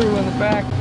crew in the back.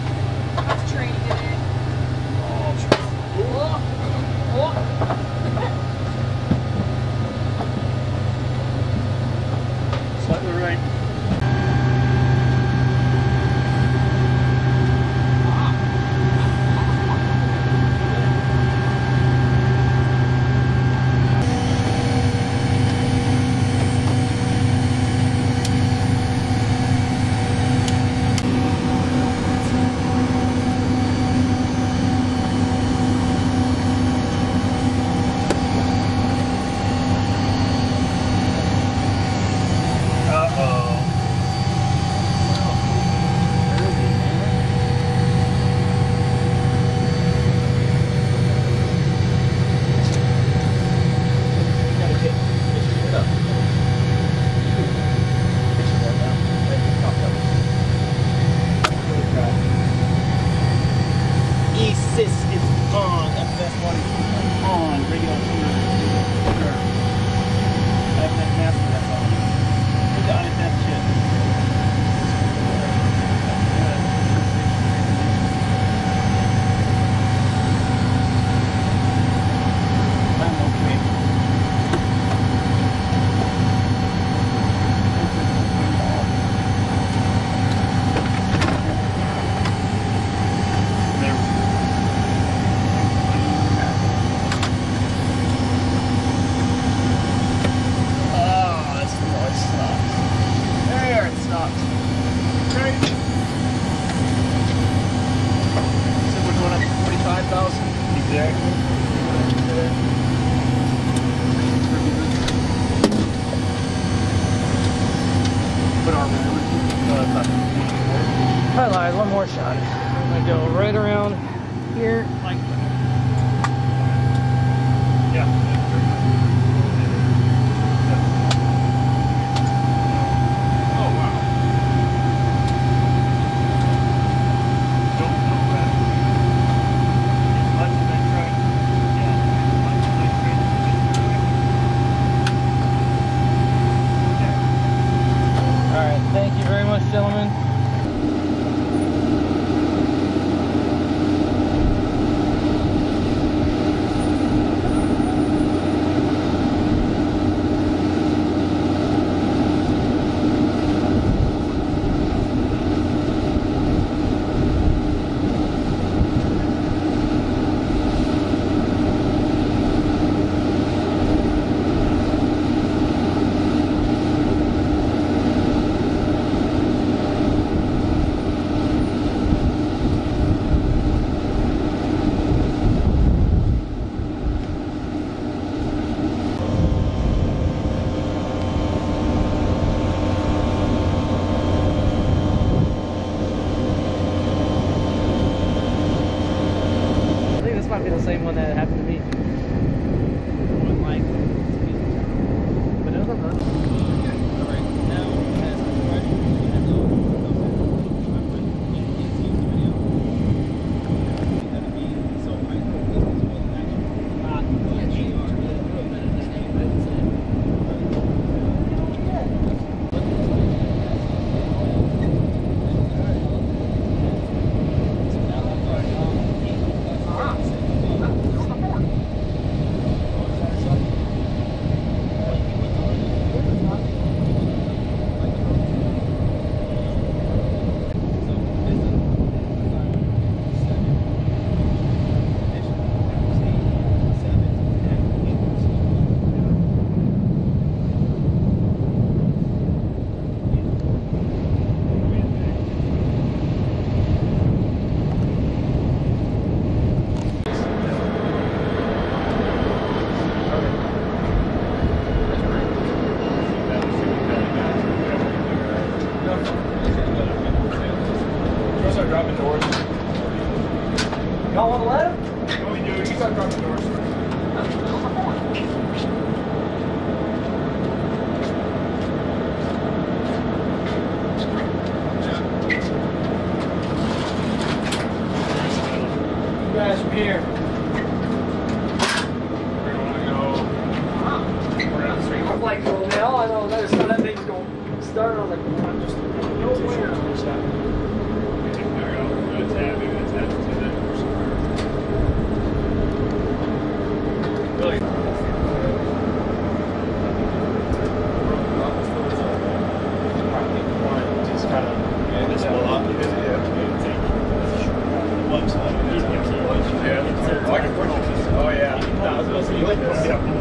same one that happened to me. start dropping doors. Y'all want to let him? No, we do. He start dropping doors. Yeah. You guys from here. Obrigado.